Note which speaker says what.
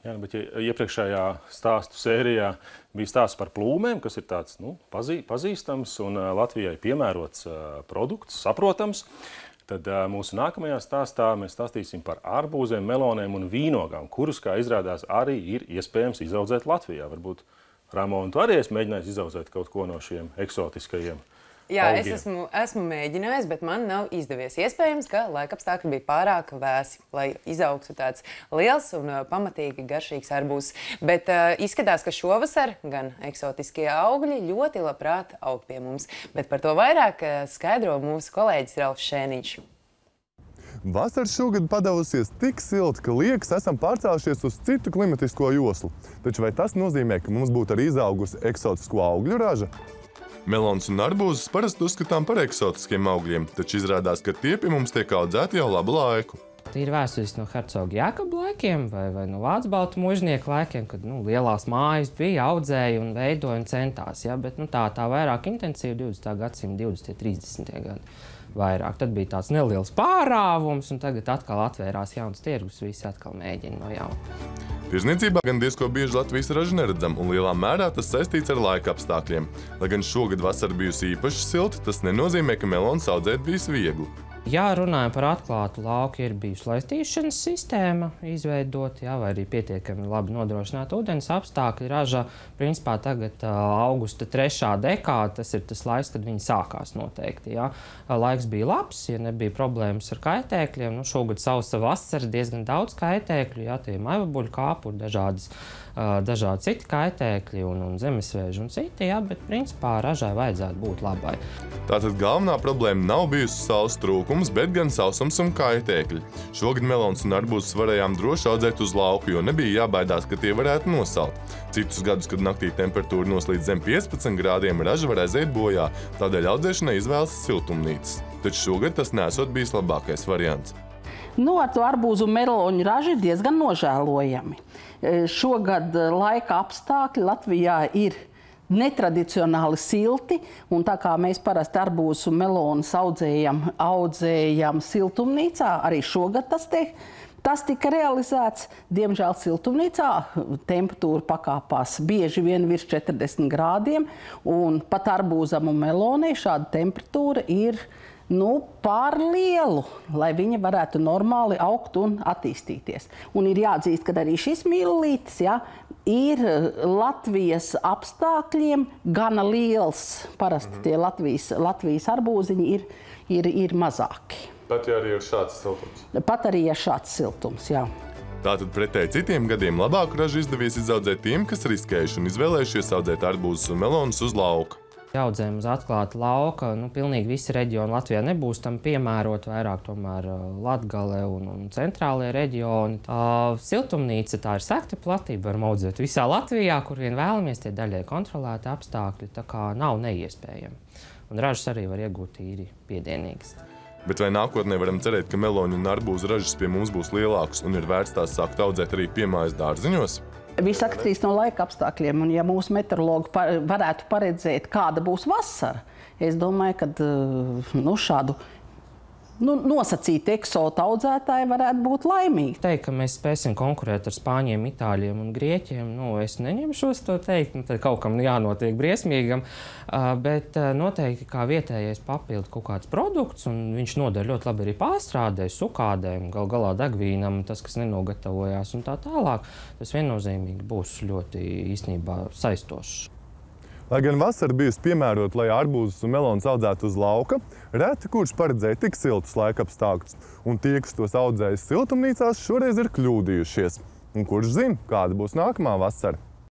Speaker 1: Jā, bet ja iepriekšējā stāstu sērijā bija stāsts par plūmēm, kas ir tāds nu, pazī, pazīstams un Latvijai piemērots produkts, saprotams. Tad mūsu nākamajā stāstā mēs stāstīsim par arbūzēm, melonēm un vīnogām, kurus, kā izrādās, arī ir iespējams izaudzēt Latvijā. Varbūt Ramona, tu arī esi mēģinājis izaudzēt kaut ko no šiem eksotiskajiem
Speaker 2: Jā,
Speaker 1: augiem.
Speaker 2: es esmu, esmu mēģinājis, bet man nav izdevies. Iespējams, ka laikapstākļi bija pārāk vēsi, lai izaugtu tāds liels un pamatīgi garšīgs arbūs. Bet uh, izskatās, ka šovasar gan eksotiskie augļi ļoti labprāt aug pie mums. Bet par to vairāk skaidro mūsu kolēģis Ralfs Šēniņš.
Speaker 3: Vasara šogad padavusies tik silta, ka liekas, esam pārcēlušies uz citu klimatisko joslu. Taču vai tas nozīmē, ka mums būtu arī izaugusi eksotisko augļu raža? Melons un arbūzus parasti uzskatām par eksotiskiem augļiem, taču izrādās, ka tie pie mums tiek audzēti jau labu laiku.
Speaker 4: Ir vēsturiski no hercoga Jākaba laikiem vai, vai no vācu baltu mužnieku laikiem, kad nu, lielās mājas bija audzēja un veidoja un centās. Ja? Bet nu, tā, tā vairāk intensīva 20. gadsimta 20. un 30. gadi. Vairāk. Tad bija tāds neliels pārāvums, un tagad atkal atvērās jauns tirgus. Visi atkal mēģina no jauna.
Speaker 3: Tirzniecībā gan diezko bieži Latvijas ražu neredzam, un lielā mērā tas saistīts ar laika apstākļiem. Lai gan šogad vasara bijusi īpaši silta, tas nenozīmē, ka melons audzēt bijis viegli.
Speaker 4: Ja runājam par atklātu lauku, ir bijusi laistīšanas sistēma izveidota, jā, vai arī pietiekami labi nodrošināta ūdens apstākļi. Raža, principā, tagad augusta trešā dekāda, tas ir tas laiks, kad viņi sākās noteikti. Jā. Laiks bija labs, ja nebija problēmas ar kaitēkļiem. Nu, šogad sausa vasara diezgan daudz kaitēkļu, jā, tie maivabuļu kāpuri, dažādas, dažādi citi kaitēkļi un, un zemesvēži un citi, jā, bet principā ražai vajadzētu būt labai.
Speaker 3: Tātad galvenā problēma nav bijusi saules trūkums, bet gan sausums un kaitēkļi. Šogad melons un arbūzus varējām droši audzēt uz lauku, jo nebija jābaidās, ka tie varētu nosalt. Citus gadus, kad naktī temperatūra noslīd zem 15 grādiem, raža var aiziet bojā, tādēļ audzēšanai izvēlas siltumnīcas. Taču šogad tas nesot bijis labākais variants.
Speaker 5: Nu, ar to arbūzu un meloņu ražu ir diezgan nožēlojami. Šogad laika apstākļi Latvijā ir netradicionāli silti. Un tā kā mēs parasti arbūzus un melonus audzējam, audzējam siltumnīcā, arī šogad tas tiek. Tas tika realizēts. Diemžēl siltumnīcā temperatūra pakāpās bieži vien virs 40 grādiem. Pat arbūzam un melonai šāda temperatūra ir nu, pār lielu, lai viņa varētu normāli augt un attīstīties. Un ir jāatzīst, ka arī šis mīlītis ja, ir Latvijas apstākļiem gana liels. Parasti tie Latvijas, Latvijas arbūziņi ir, ir, ir mazāki.
Speaker 3: Pat ja arī ir šāds siltums.
Speaker 5: Pat arī ir šāds siltums, jā.
Speaker 3: Tātad pretēji citiem gadiem labāku ražu izdevies izaudzēt tiem, kas riskējuši un izvēlējušies audzēt arbūzus un melonus uz lauka.
Speaker 4: Audzējumi uz atklāta lauka, nu, pilnīgi visi reģioni Latvijā nebūs tam piemēroti. Vairāk tomēr Latgale un, un centrālajie reģioni. Uh, siltumnīca tā ir sekta platība, varam audzēt visā Latvijā, kur vien vēlamies, tie daļai kontrolēti apstākļi, tā kā nav neiespējami. Un ražas arī var iegūt īri piedienīgas.
Speaker 3: Bet vai nākotnē varam cerēt, ka meloņu un arbūzu ražas pie mums būs lielākas un ir vērts tās sākt audzēt arī piemājas dārziņos?
Speaker 5: Viss atkarīgs no laika apstākļiem. Un, ja mūsu meteorologi par, varētu paredzēt, kāda būs vasara, es domāju, ka nu, šādu nu, nosacīti eksotu audzētāji varētu būt laimīgi.
Speaker 4: Teikt, ka mēs spēsim konkurēt ar spāņiem, itāļiem un grieķiem, nu, es neņemšos to teikt. Nu, tad kaut kam jānotiek briesmīgam. Uh, bet uh, noteikti kā vietējais papildu kaut kāds produkts, un viņš noder ļoti labi arī pārstrādē, sukādēm, gal galā degvīnam, tas, kas nenogatavojās un tā tālāk. Tas viennozīmīgi būs ļoti īstenībā saistošs.
Speaker 3: Lai gan vasara bijusi piemērota, lai arbūzus un melonus audzētu uz lauka, reti kurš paredzēja tik siltus laika apstākļus. Un tie, kas tos audzējas siltumnīcās, šoreiz ir kļūdījušies. Un kurš zina, kāda būs nākamā vasara?